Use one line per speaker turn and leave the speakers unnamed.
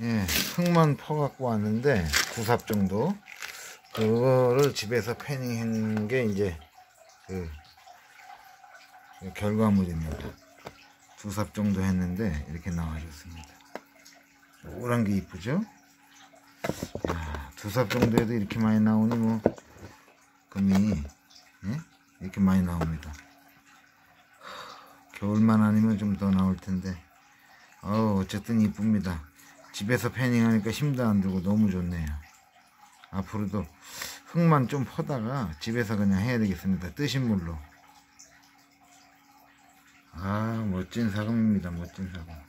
예, 흙만 퍼갖고 왔는데 구삽 정도 그거를 집에서 패닝한 게 이제 그, 그 결과물입니다. 두 삽 정도 했는데 이렇게 나와줬습니다. 노란 게 이쁘죠? 두 삽 정도 해도 이렇게 많이 나오니 뭐 금이 예? 이렇게 많이 나옵니다. 겨울만 아니면 좀 더 나올 텐데 어 어쨌든 이쁩니다. 집에서 패닝하니까 힘도 안 들고 너무 좋네요. 앞으로도 흙만 좀 퍼다가 집에서 그냥 해야 되겠습니다. 뜨신 물로. 아 멋진 사금입니다. 멋진 사금.